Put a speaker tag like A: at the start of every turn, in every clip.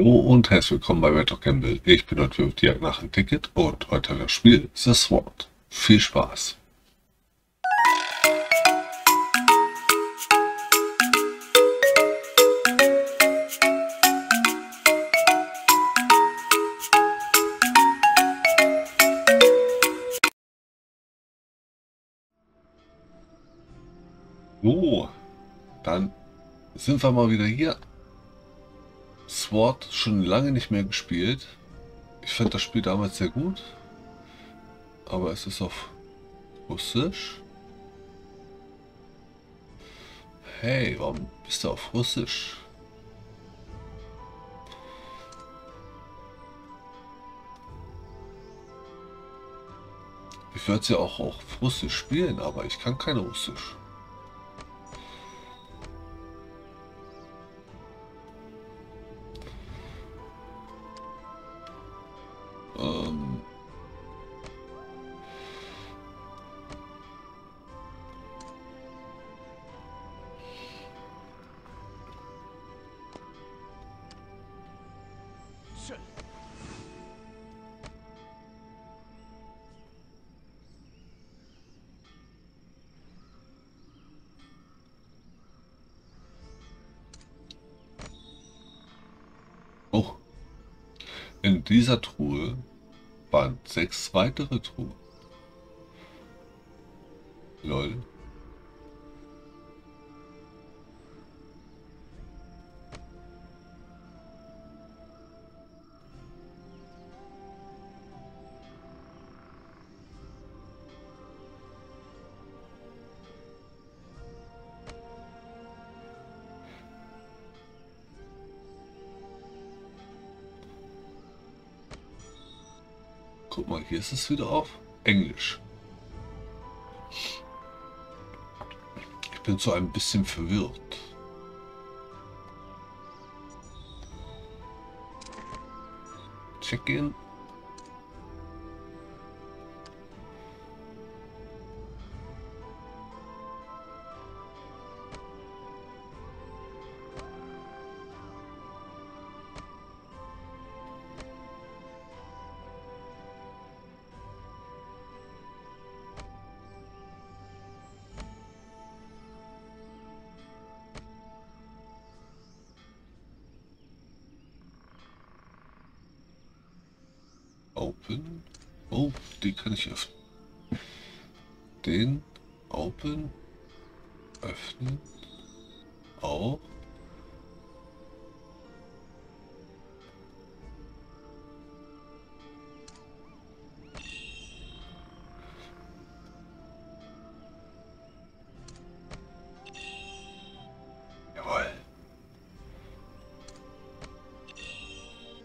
A: Hallo und herzlich willkommen bei Red Campbell. Ich bin heute für die nach ein Ticket und heute das Spiel The Sword. Viel Spaß! So, dann sind wir mal wieder hier Sword schon lange nicht mehr gespielt. Ich fand das Spiel damals sehr gut. Aber es ist auf Russisch. Hey, warum bist du auf Russisch? Ich würde sie auch auf Russisch spielen, aber ich kann keine Russisch. In dieser Truhe waren sechs weitere Truhen. Lol. Ist es wieder auf Englisch. Ich bin so ein bisschen verwirrt. Check-in.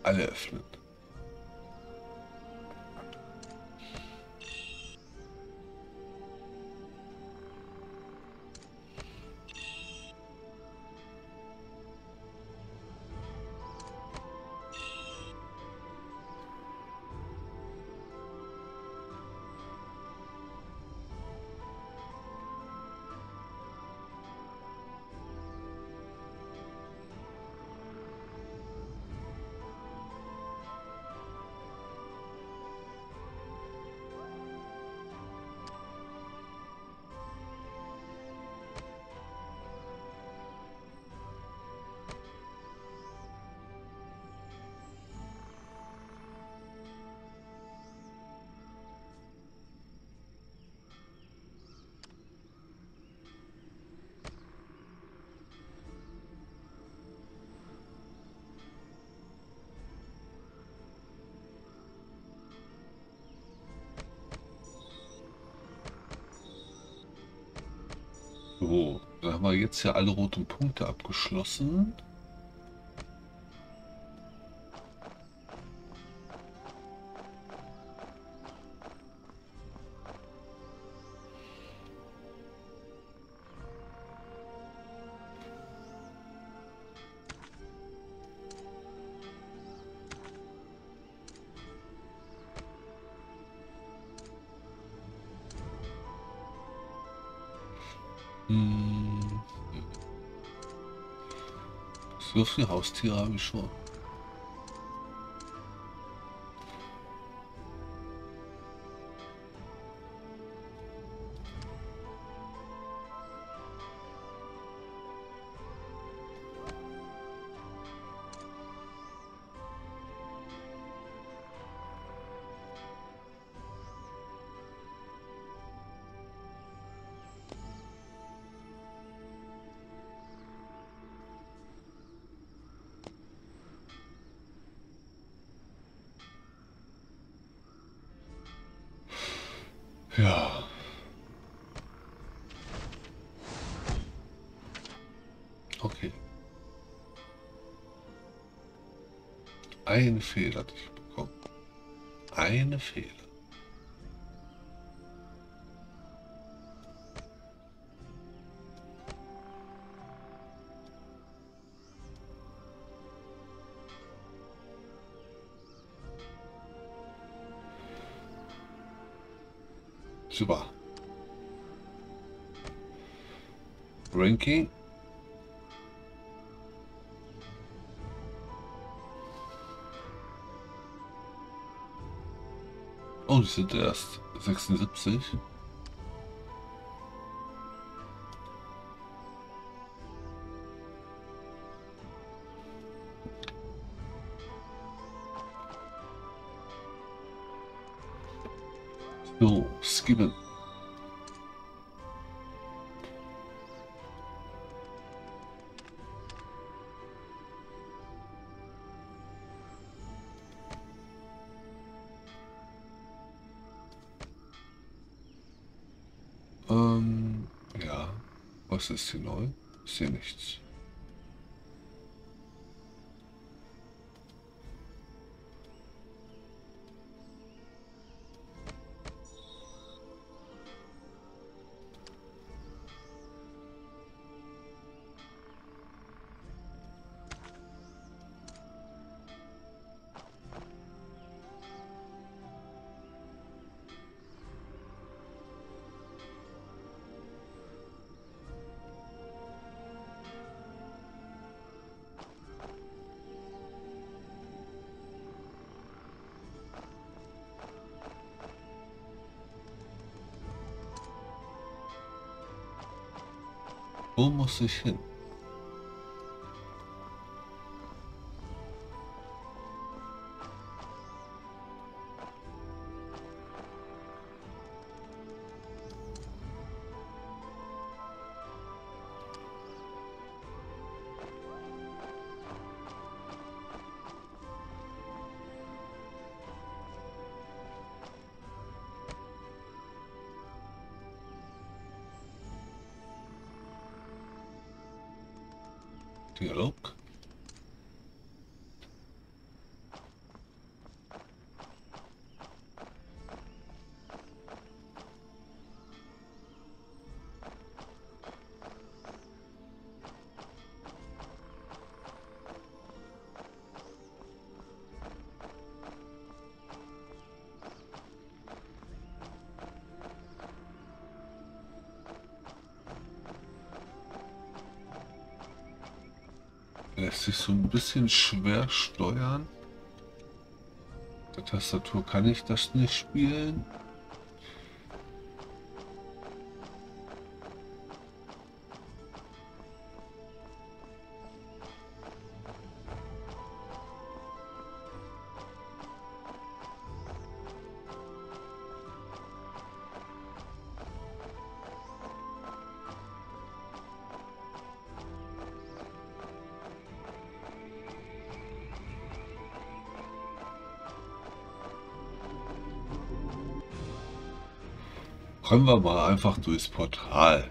A: Alle öffnen. So, dann haben wir jetzt ja alle roten Punkte abgeschlossen. So viele Haustiere habe ich schon. Ein Fehler hatte ich bekommen. Eine Fehler. Super. Ranking. Oh, die sind erst 76. So, skippen. Was ist hier neu? Ist hier nichts. homossexual Lässt sich so ein bisschen schwer steuern. Der Tastatur kann ich das nicht spielen. Kommen wir mal einfach durchs Portal.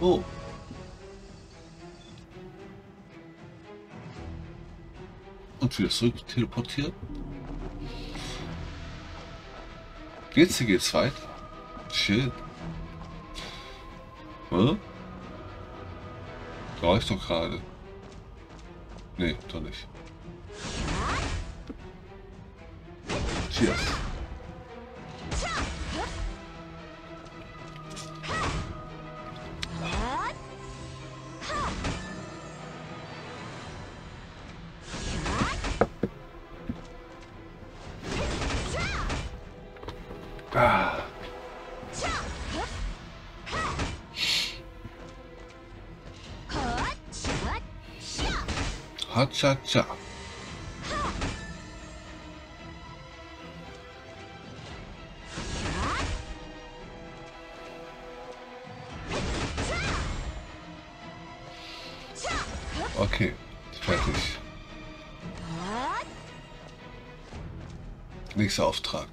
A: Oh. und wieder zurück teleportieren. Jetzt hier geht's weiter. Shit. Hm? Da war ich doch gerade. Nee, doch nicht. Cheers. Hatscha-cha. Okay, fertig. Nächster Auftrag.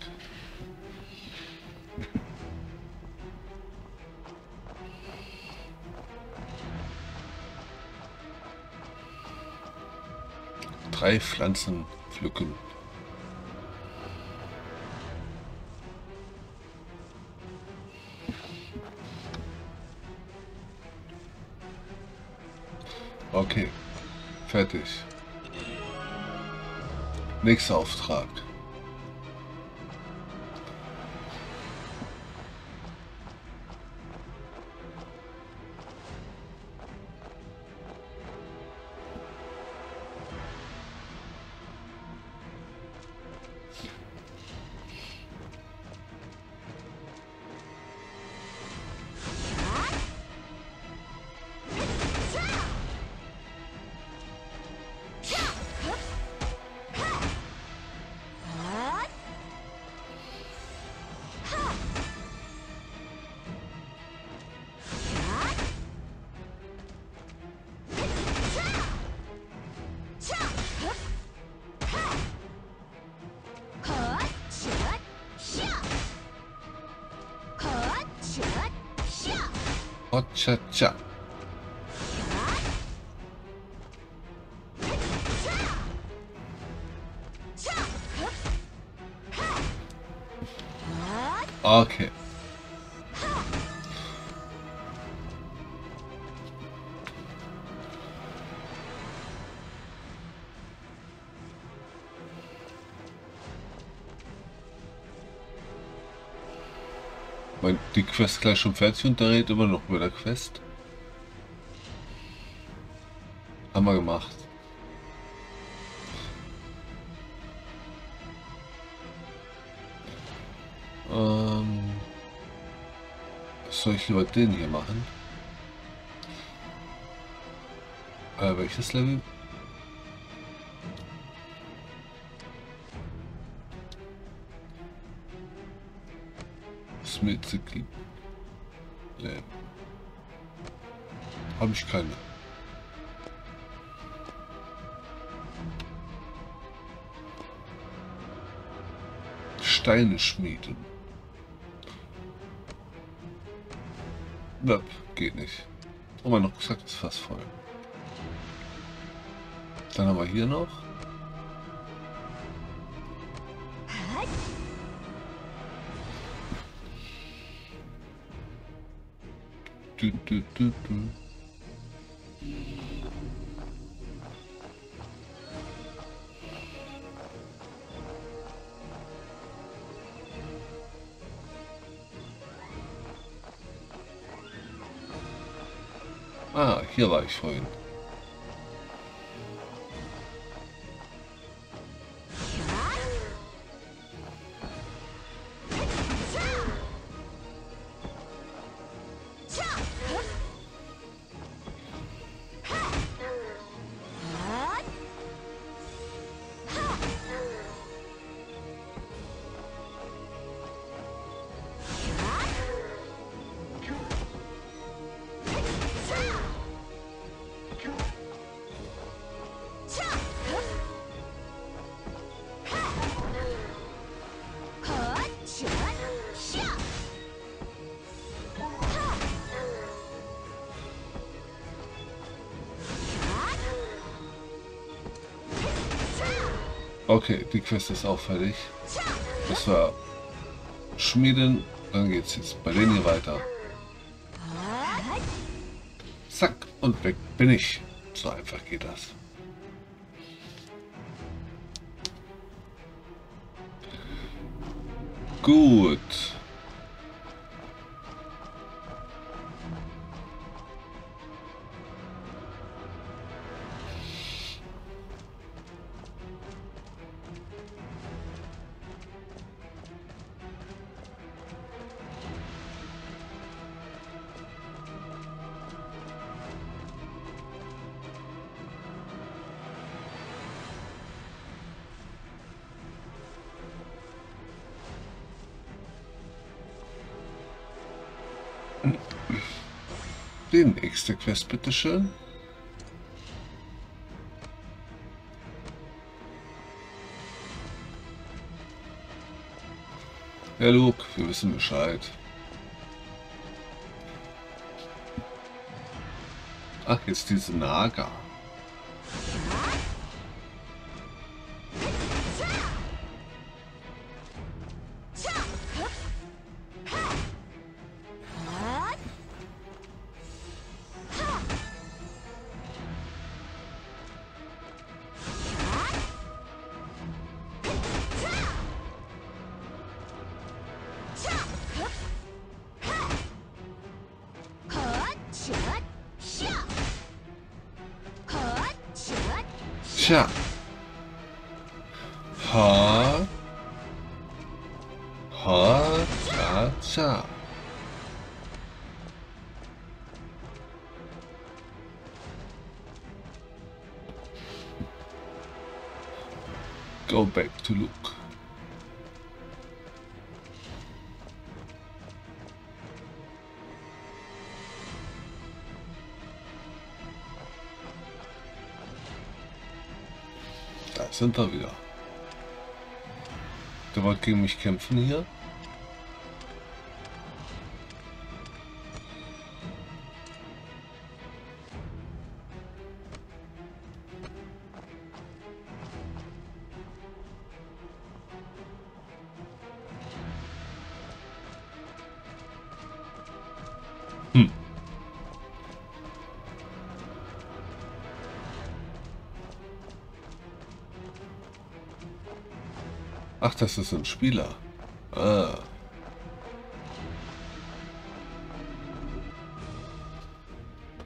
A: Drei Pflanzen pflücken. Okay, fertig. Nächster Auftrag. Cha-cha. Okay. Quest gleich schon fertig und da redet immer noch über der Quest. Haben wir gemacht. Ähm, soll ich lieber den hier machen? Äh, welches Level? Smithzicki. Nee. Habe ich keine. Steine schmieden. Nöp, geht nicht. Oh, mein Rucksack ist fast voll. Dann haben wir hier noch. Du, du, du, du. Ah, hier war ich vorhin. Okay, die Quest ist auch fertig. Das war Schmieden. Dann geht's jetzt bei denen hier weiter. Zack, und weg bin ich. So einfach geht das. Gut. Nächste Quest, bitteschön. Ja, Luke, wir wissen Bescheid. Ach, jetzt diese Naga. Tja. Ha. Ha. Tja, tja. Go back to Luke. Sind wir wieder. Der wollte gegen mich kämpfen hier. Ach, das ist ein Spieler. Ah.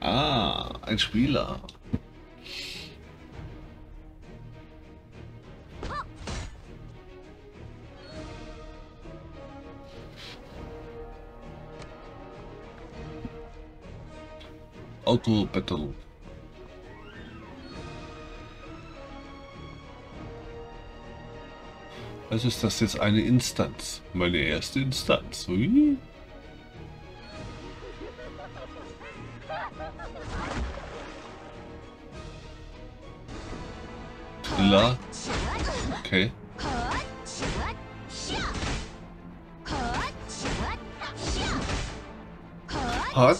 A: Ah, ein Spieler. Auto Battle. Also ist das jetzt eine Instanz. Meine erste Instanz. Hui. Triller. Okay. Hot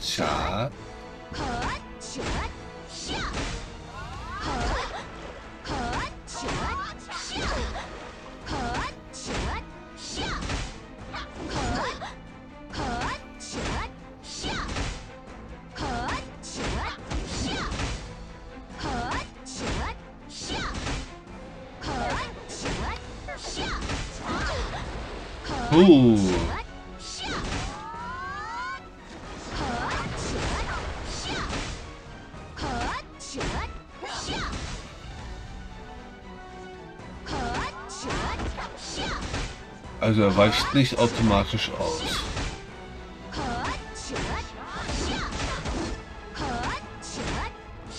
A: cha Uh. Also er weicht nicht automatisch aus.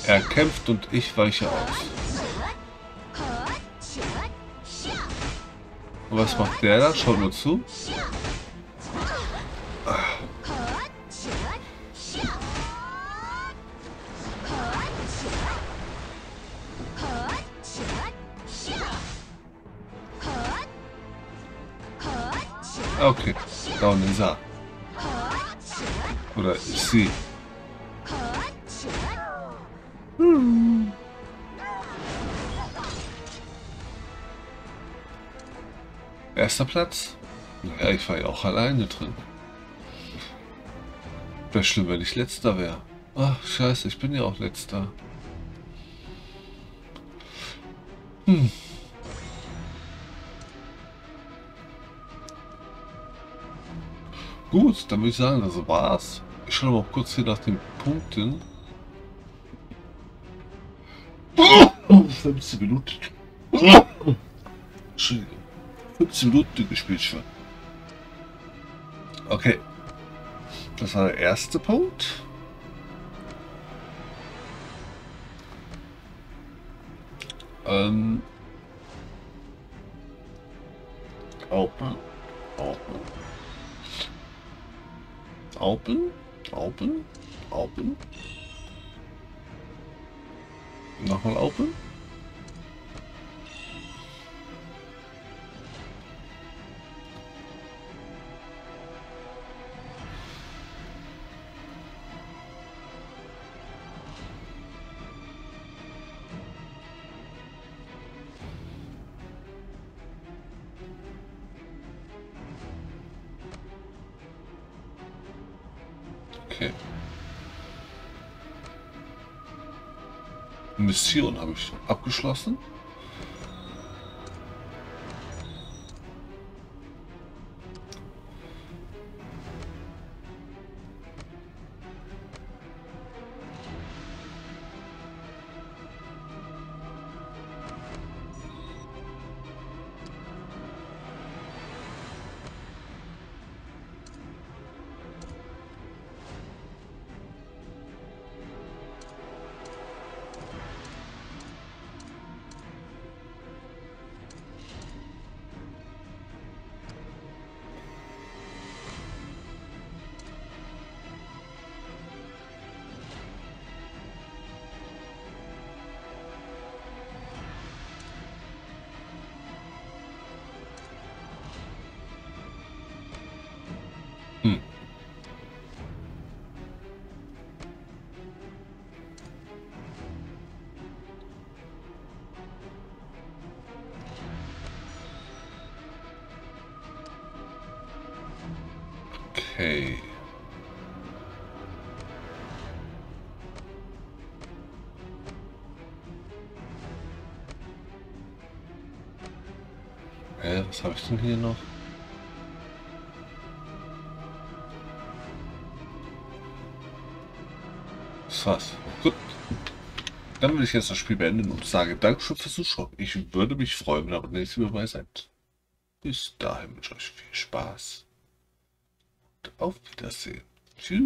A: Er kämpft und ich weiche aus. Was macht der da? Schaut nur zu. Okay, da unten ist er. Oder ist sie. Erster Platz? Naja, ich war ja auch alleine drin. Wäre schlimm, wenn ich letzter wäre. Ach, scheiße, ich bin ja auch letzter. Hm. Gut, dann würde ich sagen, das war's. Ich schaue mal kurz hier nach den Punkten. 15 Minuten. Entschuldigung. 15 Minuten gespielt schon. Okay. Das war der erste Punkt. Ähm. Open. Open. Open. Open. Open. Nochmal open. Mission habe ich abgeschlossen. Okay. Hä, was habe ich denn hier noch? Das war's. Gut. Dann will ich jetzt das Spiel beenden und sage Dankeschön fürs Zuschauen. Ich würde mich freuen, wenn ihr beim nächsten Mal dabei seid. Bis dahin wünsche ich euch viel Spaß. Auf Wiedersehen. Tschüss.